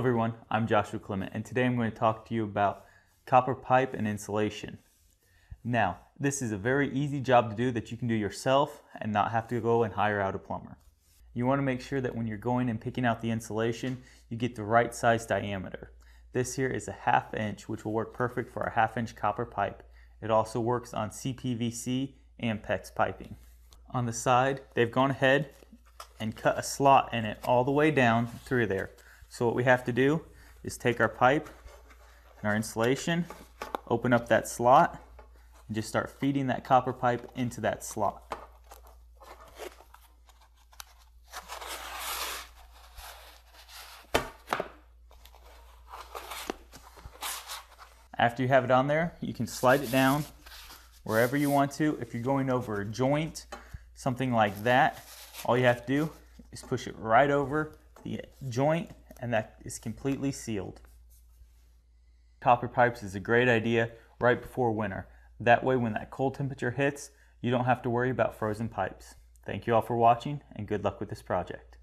everyone, I'm Joshua Clement and today I'm going to talk to you about copper pipe and insulation. Now, this is a very easy job to do that you can do yourself and not have to go and hire out a plumber. You want to make sure that when you're going and picking out the insulation, you get the right size diameter. This here is a half inch, which will work perfect for a half inch copper pipe. It also works on CPVC and PEX piping. On the side, they've gone ahead and cut a slot in it all the way down through there. So what we have to do is take our pipe and our insulation, open up that slot, and just start feeding that copper pipe into that slot. After you have it on there, you can slide it down wherever you want to. If you're going over a joint, something like that, all you have to do is push it right over the joint and that is completely sealed. Copper pipes is a great idea right before winter. That way when that cold temperature hits, you don't have to worry about frozen pipes. Thank you all for watching and good luck with this project.